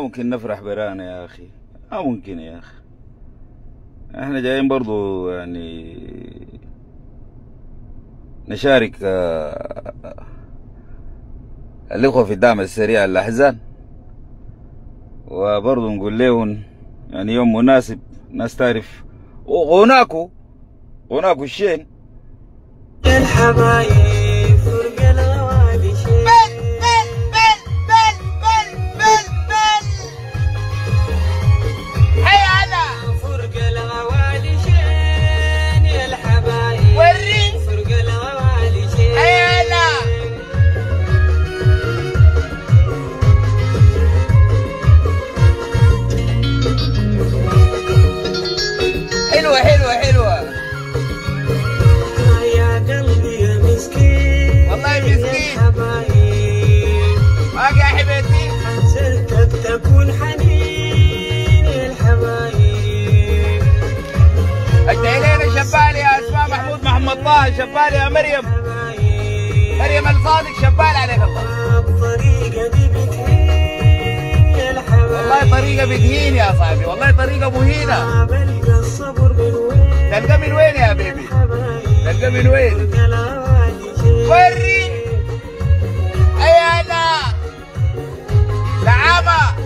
ممكن نفرح برانا يا أخي ما ممكن يا أخي. إحنا جايين برضو يعني نشارك آه، الاخوة في الدعم السريع الأحزان. وبرضو نقول لهم يعني يوم مناسب ناس تعرف. وغناكو غناكو الشين الحبايب. طريقة بتهين يا صاحبي. والله من وين تلقى من وين يا بيبي؟ تلقى من وين؟ وري. هيا أنا؟ نعامة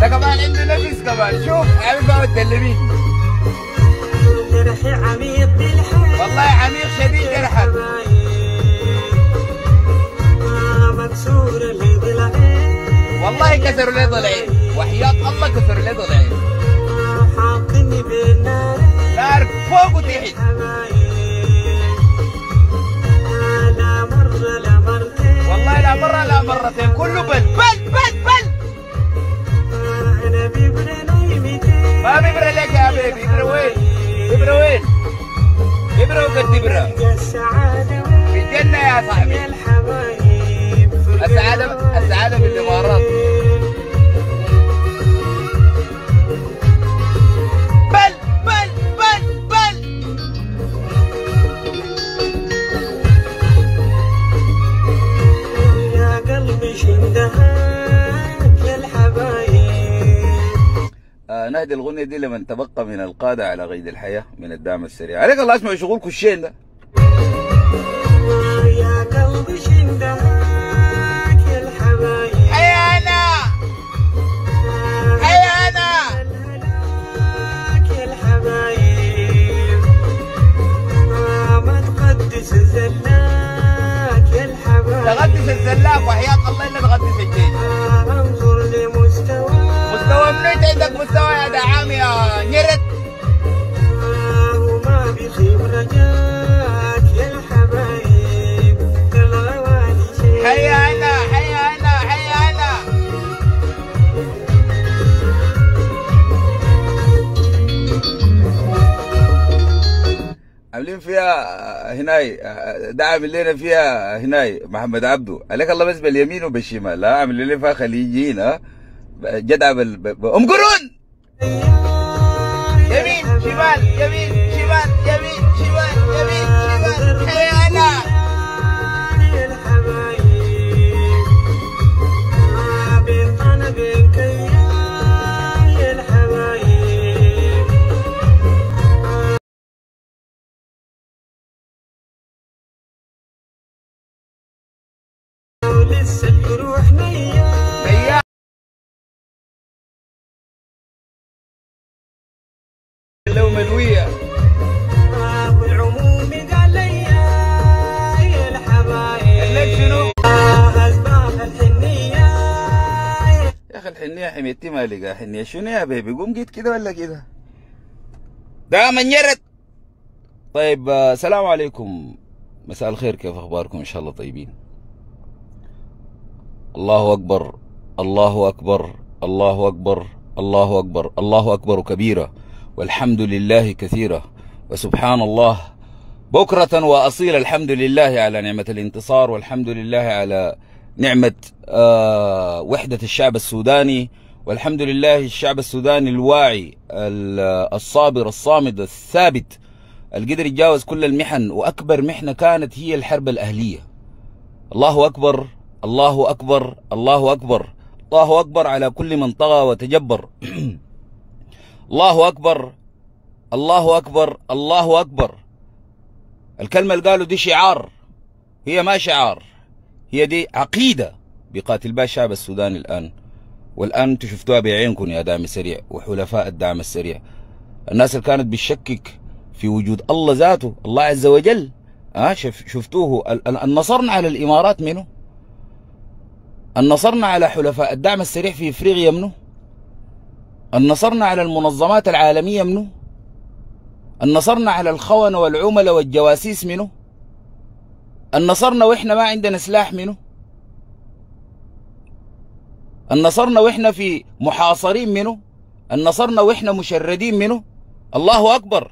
ده كمان عنده نفس كمان. شوف عامل بقى بالحياة والله عميق شديد جرحك والله كسروا لي ضلعين وحياة الله كسروا لي ضلعين حاطني بين نارين نار فوق وتحت. لا مرة لا مرتين. والله لا مرة لا مرتين. كله بل بل بل بل. ما بيبرة لك يا بيبي إبرة وين؟ إبرة وين؟ إبرة وقد السعادة في الجنة يا صاحبي. السعادة في الإمارات بل بل بل بل! يا قلبي شندهاك يا الحبايب. آه نهدي الغنية دي لمن تبقى من القادة على قيد الحياة من الدعم السريع. عليك الله اسمع شغلكم الشين ده. يا قلبي شندهاك تقدس الزلاك يا الحبايب. تغدس الزلاق وحياة الله إلا تغدس الجيش انظر لمستواك. مستوى منو انت عندك مستوى يا دعام يا نرد. وما بيخيب رجاك يا الحبايب. الغوالي شيء هيا أنا هيا أنا هيا أنا. عاملين فيها هناي ده عامل لنا فيها هناي محمد عبده عليك الله بس باليمين وبالشمال. لا عامل لنا فيها خليجيين جدع بال... أم قرون! يمين شمال يمين. أسباب الحنية. حميتي ما لقى حنية شنو يا بيبي؟ قوم جيت كده ولا كده؟ ده من يرد. طيب السلام عليكم. مساء الخير. كيف أخباركم؟ إن شاء الله طيبين. الله أكبر. الله أكبر. الله أكبر. الله أكبر. الله أكبر كبيرا والحمد لله كثيرا وسبحان الله. بكرة وأصيل الحمد لله على نعمة الانتصار والحمد لله على نعمة آه، وحدة الشعب السوداني والحمد لله الشعب السوداني الواعي ال- الصابر الصامد الثابت اللي قدر يتجاوز كل المحن وأكبر محنة كانت هي الحرب الأهلية. الله أكبر الله أكبر الله أكبر الله أكبر على كل من طغى وتجبر. الله أكبر الله أكبر الله أكبر. الكلمة اللي قالوا دي شعار هي ما شعار هي دي عقيدة بيقاتل بها الشعب السوداني الآن. والآن أنتم شفتوها بعينكم يا دعم السريع وحلفاء الدعم السريع. الناس اللي كانت بتشكك في وجود الله ذاته الله عز وجل ها شف شفتوه. ال- ال- النصرنا على الإمارات منه النصرنا على حلفاء الدعم السريع في إفريقيا منه النصرنا على المنظمات العالمية منه النصرنا على الخونة والعملاء والجواسيس منه النصرنا وإحنا ما عندنا سلاح منه النصرنا وإحنا في محاصرين منه النصرنا وإحنا مشردين منه الله أكبر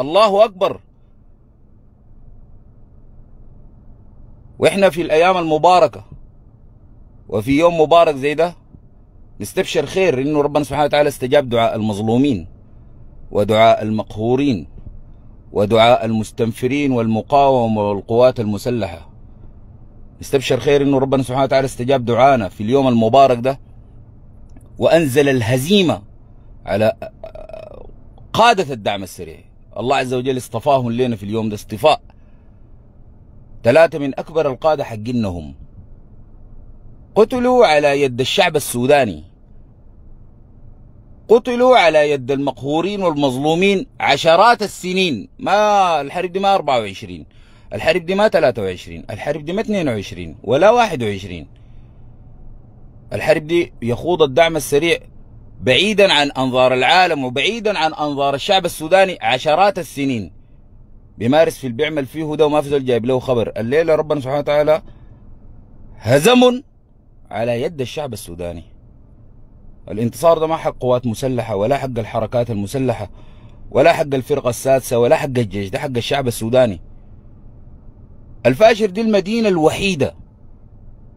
الله أكبر. وإحنا في الأيام المباركة وفي يوم مبارك زي ده نستبشر خير إنه ربنا سبحانه وتعالى استجاب دعاء المظلومين ودعاء المقهورين ودعاء المستنفرين والمقاومة والقوات المسلحة. نستبشر خير إنه ربنا سبحانه وتعالى استجاب دعانا في اليوم المبارك ده وأنزل الهزيمة على قادة الدعم السريع. الله عز وجل اصطفاهم لنا في اليوم ده اصطفاء ثلاثة من أكبر القادة حقنهم قتلوا على يد الشعب السوداني. قتلوا على يد المقهورين والمظلومين عشرات السنين. ما الحرب دي ما 24 الحرب دي ما 23 الحرب دي ما 22 ولا 21 الحرب دي يخوض الدعم السريع بعيدا عن أنظار العالم وبعيدا عن أنظار الشعب السوداني عشرات السنين. بيمارس في اللي بيعمل فيه ده وما في زول جايب له خبر. الليلة ربنا سبحانه وتعالى هزم على يد الشعب السوداني. الانتصار ده ما حق قوات مسلحة ولا حق الحركات المسلحة ولا حق الفرقة السادسة ولا حق الجيش ده حق الشعب السوداني. الفاشر دي المدينة الوحيدة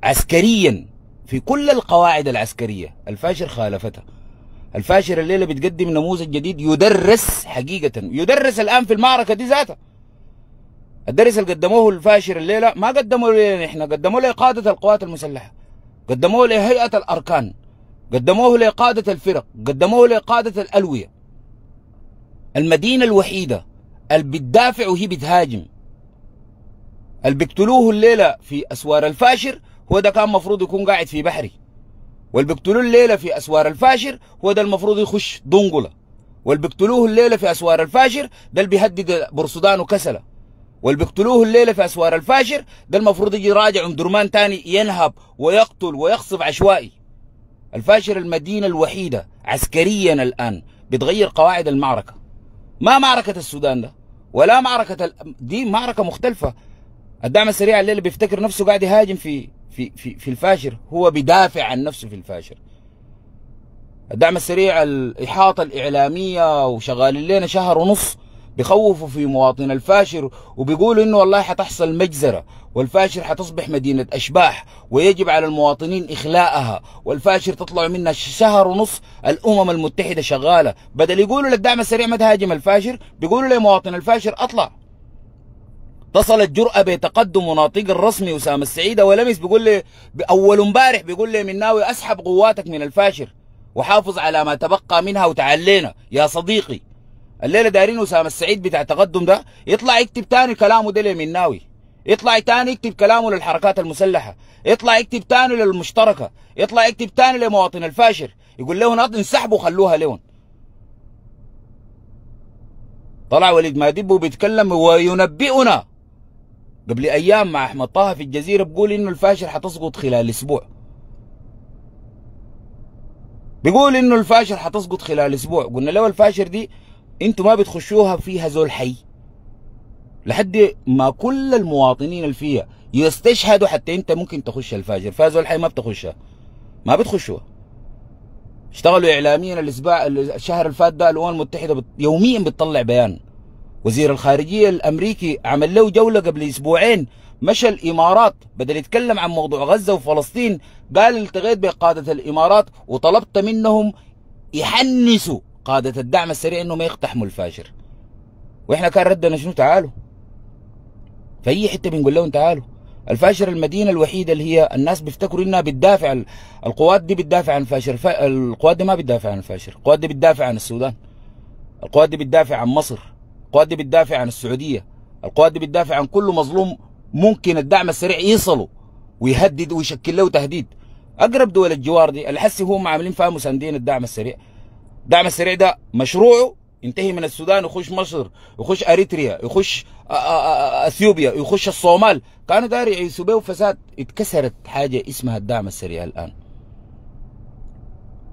عسكريا في كل القواعد العسكرية الفاشر خالفتها. الفاشر الليلة بتقدم نموذج جديد يدرس حقيقة يدرس الآن في المعركة دي ذاتها. الدرس اللي قدموه الفاشر الليلة ما قدموه لنا إحنا قدموه لقاده القوات المسلحة. قدموه لهيئة الأركان قدموه لقادة الفرق قدموه لقادة الألوية. المدينة الوحيدة اللي بتدافع وهي بتهاجم. اللي بيقتلوه الليلة في أسوار الفاشر هو ده كان مفروض يكون قاعد في بحري. واللي بيقتلوه الليلة في أسوار الفاشر هو ده المفروض يخش دنقلة. واللي بيقتلوه الليلة في أسوار الفاشر ده اللي بيهدد برسودان وكسلة. واللي بيقتلوه الليلة في أسوار الفاشر ده المفروض يجي راجع ام درمان تاني ينهب ويقتل ويقصف عشوائي. الفاشر المدينة الوحيدة عسكريا الآن بتغير قواعد المعركة. ما معركة السودان ده ولا معركة ال... دي معركة مختلفة. الدعم السريع الليلة بيفتكر نفسه قاعد يهاجم في في في في الفاشر هو بيدافع عن نفسه في الفاشر الدعم السريع الإحاطة الإعلامية وشغالين لنا شهر ونص بيخوفوا في مواطن الفاشر وبيقولوا إنه والله حتحصل مجزرة والفاشر حتصبح مدينة أشباح ويجب على المواطنين إخلاءها والفاشر تطلع منها شهر ونص الأمم المتحدة شغالة. بدل يقولوا للدعم السريع ما تهاجم الفاشر بيقولوا لمواطن الفاشر أطلع. تصل الجرأة بتقدم مناطق الرسمي أسامة السعيدة ولمس بيقول لي أول امبارح بيقول لي من ناوي أسحب قواتك من الفاشر وحافظ على ما تبقى منها وتعلينا. يا صديقي الليلة دايرين أسامة السعيد بتاع التقدم ده يطلع يكتب تاني كلامه ده لمناوي يطلع تاني يكتب كلامه للحركات المسلحة. يطلع يكتب تاني للمشتركة. يطلع يكتب تاني لمواطن الفاشر. يقول لهم انسحبوا خلوها لهم طلع وليد مادب وبيتكلم وينبئنا. قبل أيام مع أحمد طه في الجزيرة بيقول إنه الفاشر حتسقط خلال أسبوع. بيقول إنه الفاشر حتسقط خلال أسبوع. قلنا له الفاشر دي أنتوا ما بتخشوها فيها زول حي. لحد ما كل المواطنين اللي فيها يستشهدوا حتى انت ممكن تخش الفاجر. فيها زول حي ما بتخشها. ما بتخشوها. اشتغلوا اعلاميا الأسبوع الشهر الفات ده الأمم المتحدة بت... يوميا بتطلع بيان. وزير الخارجية الأمريكي عمل له جولة قبل أسبوعين مشى الإمارات. بدل يتكلم عن موضوع غزة وفلسطين قال التقيت بقادة الإمارات وطلبت منهم يحنسوا. قادة الدعم السريع انهم يقتحموا الفاشر وإحنا كان ردنا شنو؟ تعالوا. في أي حتة بنقول لهم تعالوا. الفاشر المدينة الوحيدة اللي هي الناس بيفتكروا إنها بتدافع ال- القوات دي بتدافع عن الفاشر الف... القوات دي ما بتدافع عن الفاشر القوات دي بتدافع عن السودان. القوات دي بتدافع عن مصر. القوات دي بتدافع عن السعودية. القوات دي بتدافع عن كل مظلوم ممكن الدعم السريع يصله ويهدد ويشكل له تهديد. أقرب دول الجوار دي اللي حسي هم عاملين فيها مساندين الدعم السريع. الدعم السريع ده مشروعه. ينتهي من السودان يخش مصر يخش أريتريا يخش آ- آ- آ- إثيوبيا يخش الصومال. كانوا داري يعيشوا به فساد. اتكسرت حاجة اسمها الدعم السريع الآن.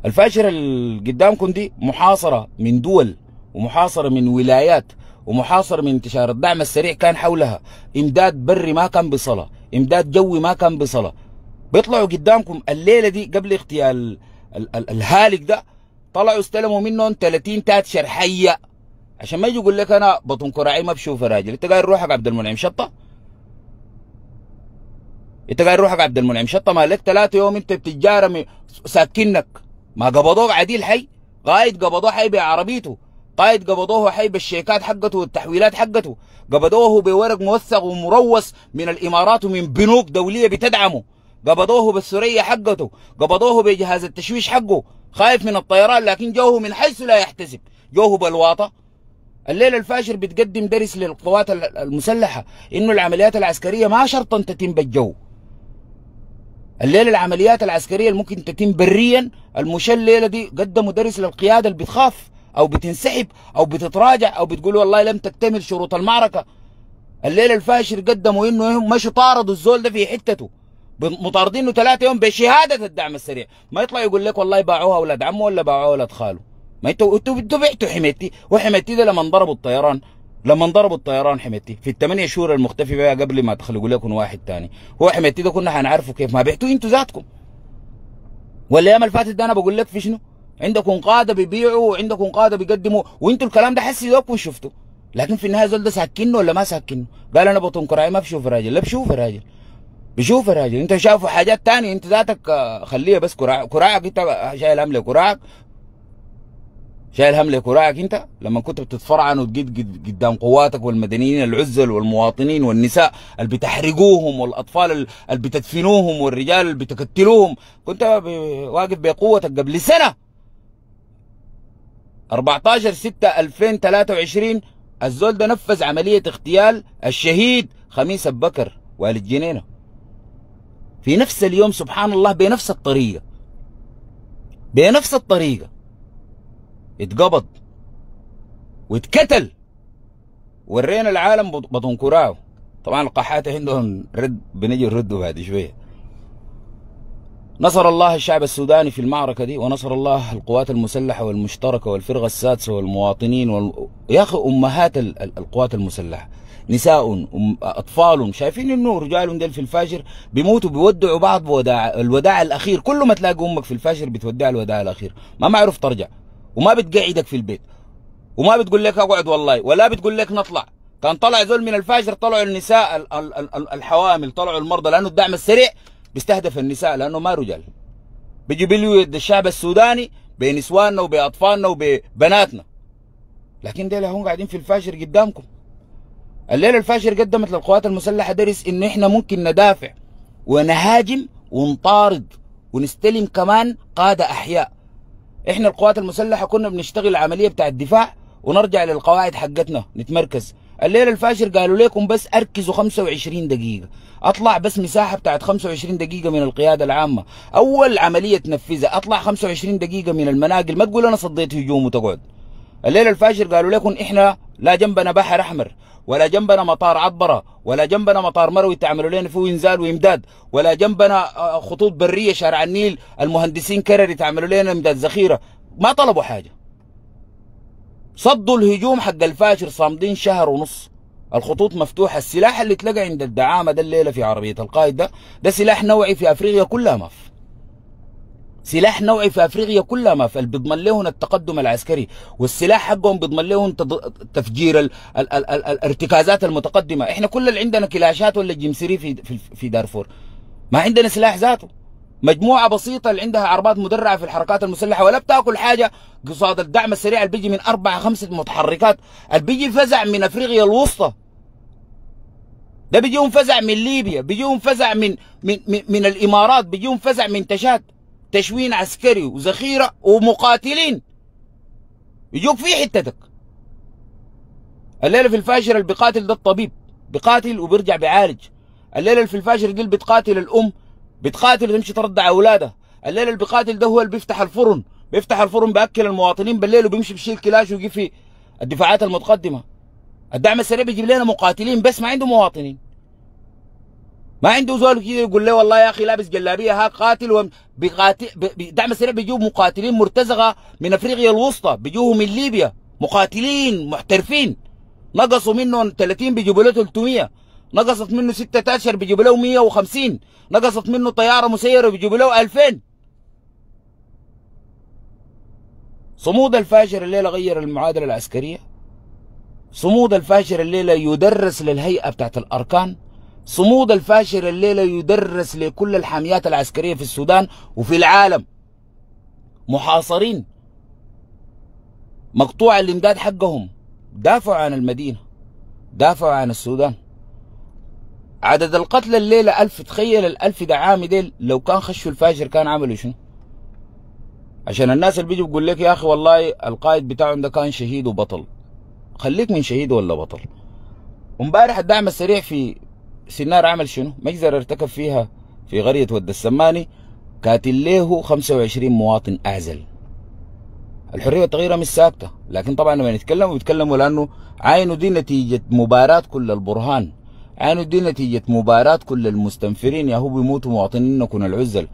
الفاشره اللي قدامكم دي محاصرة من دول ومحاصرة من ولايات ومحاصرة من انتشار. الدعم السريع كان حولها. إمداد بري ما كان بصله إمداد جوي ما كان بصله بيطلعوا قدامكم الليلة دي قبل اغتيال ال- ال- الهالك ده طلعوا استلموا منهم 30 تات شرحية. عشان ما يجي يقول لك أنا بطن كراعي ما بشوف راجل. أنت قايل روحك عبد المنعم شطة؟ أنت قايل روحك عبد المنعم شطة؟ ما لك ثلاثة يوم أنت بتتجارى ساكنك. ما قبضوك عديل حي؟ قايد قبضوه حي بعربيته. قايد قبضوه حي بالشيكات حقته والتحويلات حقته. قبضوه بورق موثق ومروس من الإمارات ومن بنوك دولية بتدعمه. قبضوه بالسريه حقته. قبضوه بجهاز التشويش حقه. خايف من الطيران لكن جوه من حيث لا يحتسب. جوه بالواطه الليلة الفاشر بتقدم درس للقوات ال- المسلحة إنه العمليات العسكرية ما شرطا تتم بالجو. الليلة العمليات العسكرية اللي ممكن تتم بريا المشاة الليلة دي قدموا درس للقيادة اللي بتخاف أو بتنسحب أو بتتراجع أو بتقول والله لم تكتمل شروط المعركة. الليلة الفاشر قدموا إنه مشوا طاردوا الزول ده في حتته. مطاردينه ثلاثة يوم بشهادة الدعم السريع. ما يطلع يقول لك والله باعوها أولاد عمه ولا باعوها أولاد خاله. ما أنتوا إنتوا أنتوا بعتوا حميتي. وحميتي ده لما ضربوا الطيران. لما ضربوا الطيران حميتي. في الثمانية شهور المختفي بها قبل ما تخلقوا لكم واحد تاني. هو حميتي ده كنا حنعرفه كيف. ما بعتوه أنتوا ذاتكم. والأيام اللي فاتت ده أنا بقول لك في شنو؟ عندكم قاده بيبيعوا وعندكم قاده بيقدموا. وإنتوا الكلام ده حسي دوبكم شفتوا لكن في النهاية زول ده ساكنه ولا ما ساكنه؟ قال أنا بطن كراعي ما بشوف راجل. لا بشوف راجل. بشوف يا راجل انت شافوا حاجات تانية؟ انت ذاتك آه، خليها بس كراع كراعك انت شايل هم كراعك شايل هم لكراعك انت؟ لما كنت بتتفرعن وتجد قد- قدام قواتك والمدنيين العزل والمواطنين والنساء اللي بتحرقوهم والأطفال ال- اللي بتدفنوهم والرجال اللي بتقتلوهم. كنت واقف بقوتك قبل سنة. 14 6 2023 الزول ده نفذ عملية اغتيال الشهيد خميس أبو بكر والد جنينة. في نفس اليوم سبحان الله بنفس الطريقة. بنفس الطريقة. اتقبض. واتكتل. ورينا العالم بط- بطن كراعه طبعا القحاته عندهم رد بنجي نرده بعد شوية. نصر الله الشعب السوداني في المعركة دي ونصر الله القوات المسلحة والمشتركة والفرقة السادسة والمواطنين وال... يا أخي أمهات ال- ال- القوات المسلحة. نساء أم... أطفال شايفين إنه رجال ديل في الفجر بيموتوا بيودعوا بعض بوداع الوداع الأخير كل ما تلاقي أمك في الفجر بتودع الوداع الأخير. ما معروف ترجع وما بتقعدك في البيت وما بتقول لك أقعد والله ولا بتقول لك نطلع. كان طلع زول من الفجر طلعوا النساء ال- ال- ال- الحوامل طلعوا المرضى لأنه الدعم السريع بيستهدف النساء لأنه ما رجال. بيجي بلوي يد الشعب السوداني بنسواننا وبأطفالنا وببناتنا. لكن ديل هم قاعدين في الفجر قدامكم. الليلة الفجر قدمت للقوات المسلحة درس انه إحنا ممكن ندافع ونهاجم ونطارد ونستلم كمان قادة أحياء. إحنا القوات المسلحة كنا بنشتغل العملية بتاع الدفاع ونرجع للقواعد حقتنا نتمركز. الليلة الفجر قالوا لكم بس أركزوا 25 دقيقة. أطلع بس مساحة بتاعت 25 دقيقة من القيادة العامة. أول عملية تنفذها أطلع 25 دقيقة من المناقل ما تقول أنا صديت هجوم وتقعد. الليلة الفجر قالوا لكم إحنا لا جنبنا بحر أحمر. ولا جنبنا مطار عطبره ولا جنبنا مطار مروي تعملوا لنا فيه إنزال وإمداد ولا جنبنا آه، خطوط برية شارع النيل المهندسين كرري تعملوا لنا إمداد ذخيرة. ما طلبوا حاجة. صدوا الهجوم حق الفاجر صامدين شهر ونص. الخطوط مفتوحة. السلاح اللي تلقى عند الدعامة ده الليلة في عربية القائد ده ده سلاح نوعي في أفريقيا كلها ما في. سلاح نوعي في أفريقيا كلها ما في اللي بيضمن لهم التقدم العسكري والسلاح حقهم بيضمن لهم تفجير ال ال ال ال الارتكازات المتقدمة. إحنا كل اللي عندنا كلاشات ولا جمسري في في, دارفور. ما عندنا سلاح ذاته. مجموعة بسيطة اللي عندها عربات مدرعة في الحركات المسلحة ولا بتأكل حاجة. قصاد الدعم السريع اللي بيجي من أربعة خمسة متحركات اللي بيجي فزع من أفريقيا الوسطى. ده بيجيهم فزع من ليبيا بيجيهم فزع من من من, من الإمارات بيجيهم فزع من تشاد. تشوين عسكري وذخيرة ومقاتلين. يجوك في حتتك. الليلة في الفاشر اللي بيقاتل ده الطبيب بيقاتل وبيرجع بيعالج. الليلة اللي في الفاشر دي اللي بتقاتل الأم بتقاتل وتمشي ترضع اولادها الليلة اللي بيقاتل ده هو اللي بيفتح الفرن بيفتح الفرن بياكل المواطنين بالليل وبيمشي بيشيل كلاش ويجي في الدفاعات المتقدمة. الدعم السريع بيجيب لنا مقاتلين بس ما عنده مواطنين. ما عنده زول كده يقول له والله يا أخي لابس جلابية ها قاتل وم- بيقاتل ب- ب- دعم السريع بيجيب مقاتلين مرتزقة من أفريقيا الوسطى بيجوه من ليبيا مقاتلين محترفين. نقصوا منه 30 بيجيبوا له 300 نقصت منه 16 بيجيبوا له 150 نقصت منه طيارة مسيرة بيجيبوا له 2000 صمود الفاجر الليلة غير المعادلة العسكرية. صمود الفاشر الليلة يدرس للهيئة بتاعت الأركان. صمود الفاشر الليلة يدرس لكل الحاميات العسكرية في السودان وفي العالم. محاصرين. مقطوع الإمداد حقهم. دافعوا عن المدينة. دافعوا عن السودان. عدد القتلى الليلة ألف. تخيل الألف دعامي ديل. لو كان خشوا الفاجر كان عملوا شنو؟ عشان الناس اللي بيجوا بيقول لك يا أخي والله القائد بتاعهم ده كان شهيد وبطل. خليك من شهيد ولا بطل. امبارح الدعم السريع في سنار عمل شنو؟ مجزرة ارتكب فيها في قرية ود السماني. قاتل له 25 مواطن أعزل. الحرية والتغيير مش ساكتة لكن طبعا لما نتكلم بيتكلموا لأنه عينوا دي نتيجة مباراة كل البرهان. عينوا دي نتيجة مباراة كل المستنفرين. يا هو بيموتوا مواطنين كن العزل.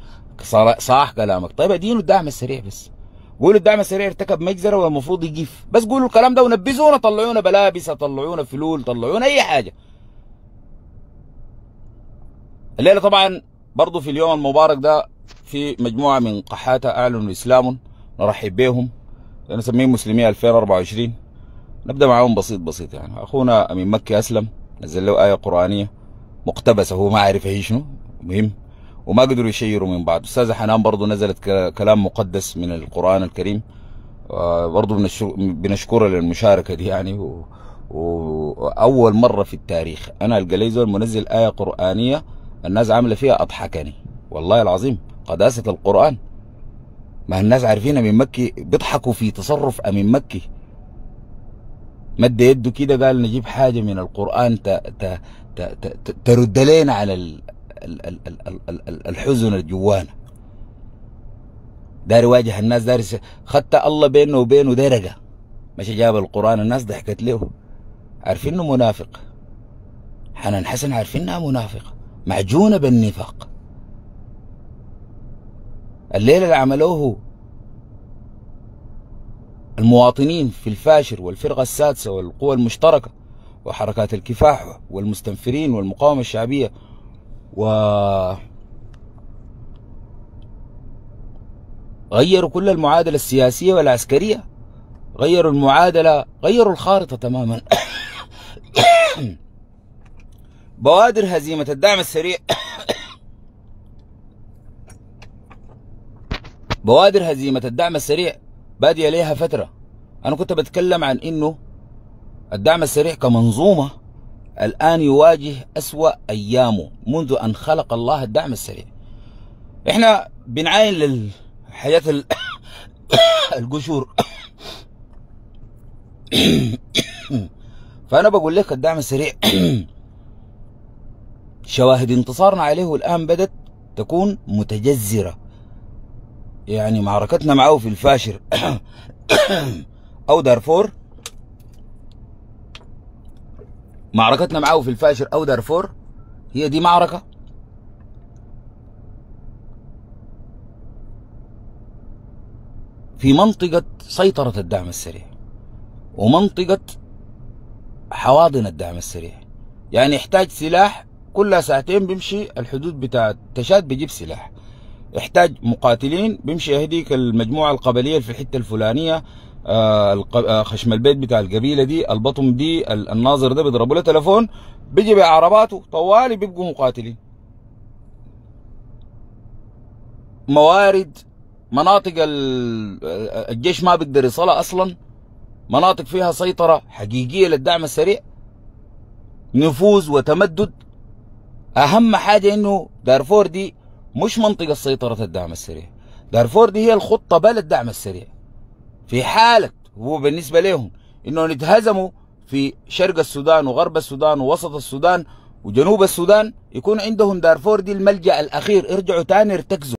صح كلامك. طيب ادينوا الدعم السريع بس. قولوا الدعم السريع ارتكب مجزره والمفروض يجيف بس قولوا الكلام ده ونبذونا طلعونا بلابس طلعونا فلول طلعونا أي حاجة. الليلة طبعا برضو في اليوم المبارك ده في مجموعة من قحاته اعلنوا اسلامهم نرحب بهم نسميهم مسلمين 2024 نبدأ معاهم بسيط بسيط يعني. أخونا أمين مكي أسلم نزل له آية قرآنية مقتبسة هو ما عارف هي شنو مهم وما قدروا يشيروا من بعض استاذه حنان برضو نزلت كلام مقدس من القرآن الكريم آه، برضو بنشكر- بنشكرها للمشاركة دي يعني و... واول مرة في التاريخ. لي زول منزل آية قرآنية الناس عاملة فيها اضحكني والله العظيم قداسة القرآن. ما الناس عارفين أمين مكي بيضحكوا في تصرف أمين مكي. مد يده كده قال نجيب حاجة من القرآن ت... ت... ت... ت... ترد لنا على ال... ال- ال- ال- ال- ال- ال- الحزن الجوانا. داري يواجه الناس داري خدت الله بينه وبينه درجة مش جاب القرآن الناس ضحكت له. عارفين إنه منافق. حنان حسن عارفين إنها منافقة معجونة بالنفاق. الليلة اللي عملوه المواطنين في الفاشر والفرقة السادسة والقوى المشتركة وحركات الكفاح والمستنفرين والمقاومة الشعبية و غيروا كل المعادلة السياسية والعسكرية غيروا المعادلة غيروا الخارطة تماما. بوادر هزيمة الدعم السريع. بوادر هزيمة الدعم السريع بادية ليها فترة. أنا كنت بتكلم عن إنه الدعم السريع كمنظومة الآن يواجه أسوأ أيامه منذ أن خلق الله الدعم السريع. إحنا بنعاين للحياة ال- القشور. فأنا بقول لك الدعم السريع شواهد انتصارنا عليه الآن بدت تكون متجذرة. يعني معركتنا معه في الفاشر. أو دارفور. معركتنا معه في الفاشر أو دارفور. هي دي معركة. في منطقة سيطرة الدعم السريع. ومنطقة حواضن الدعم السريع. يعني يحتاج سلاح كل ساعتين بيمشي الحدود بتاع تشاد بيجيب سلاح. يحتاج مقاتلين بيمشي هديك المجموعة القبلية في الحتة الفلانية آه آه خشم البيت بتاع القبيلة دي البطم دي ال- الناظر ده بيضربوا له تليفون بيجي بعرباته طوالي بيبقوا مقاتلين. موارد مناطق ال- الجيش ما بيقدر يصلها أصلا مناطق فيها سيطرة حقيقية للدعم السريع نفوذ وتمدد أهم حاجة إنه دارفور دي مش منطقة سيطرة الدعم السريع. دارفور دي هي الخطة بل الدعم السريع. في حالة هو بالنسبة لهم إنهم يتهزموا في شرق السودان وغرب السودان ووسط السودان وجنوب السودان يكون عندهم دارفور دي الملجأ الأخير. ارجعوا تاني ارتكزوا.